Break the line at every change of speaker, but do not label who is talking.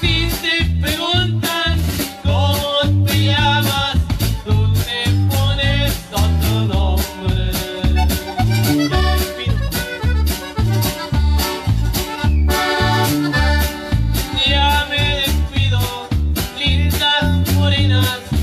Si te preguntan cómo te llamas, tú te pones otro nombre. Ya me despido, lindas morenas.